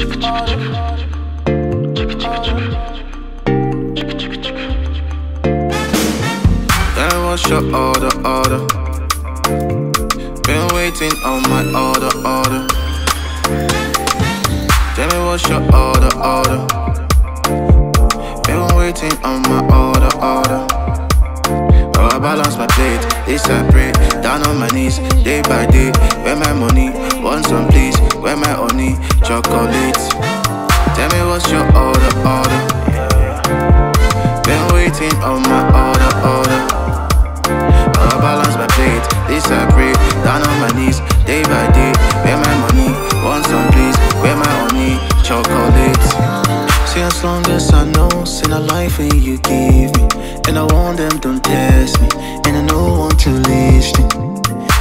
Then what's your order, order? Been waiting on my order, order. Tell me what's your order, order? Been waiting on my order, order. Balance my plate, this I pray. Down on my knees, day by day. Where my money? Want some please? Where my honey? Chocolate. Tell me what's your order, order? Been waiting on my order, order. I balance my plate, this I pray. Down on my knees, day by day. Where my money? Want some please? Where my honey? Chocolate. And I want them, don't test me. And I know want to listen.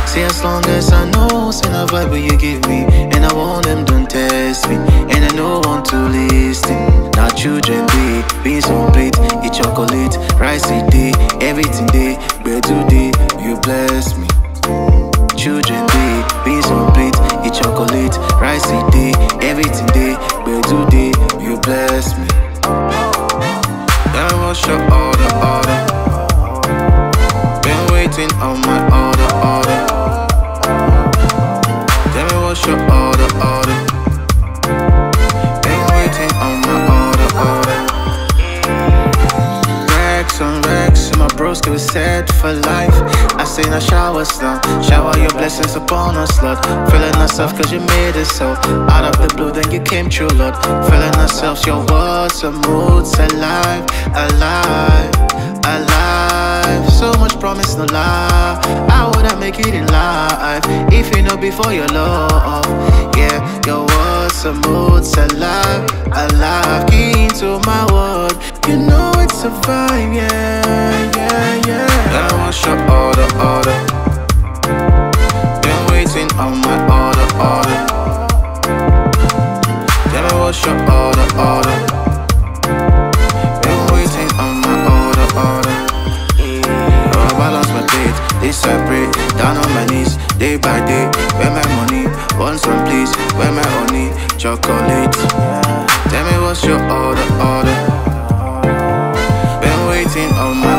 See as long as I know, seen a vibe you give me. And I want them, don't test me. And I know want to listen. Now children day, beans on plate, eat chocolate, rice a day, everything day, bread today, you bless me. Children day, beans on plate, eat chocolate, rice a day, everything day, bread today, you your order, order? Been waiting on my order, order. Racks on racks, my bros get set for life. I say now shower now, shower your blessings upon us, Lord. Feeling ourselves cause you made it so. Out of the blue, then you came true, Lord. Feeling ourselves, your words and moods alive, alive, alive life. So much promise, no lie. I wouldn't make it in life if you know before your love. Yeah, your words are moods alive, alive. Key into my world. You know it's a vibe, yeah, yeah, yeah. I want your order, order. Been waiting on my order, order. Then I want your order. down on my knees, day by day. Where my money? Want some please? Where my honey? Chocolate. Tell me what's your order, order. Been waiting on my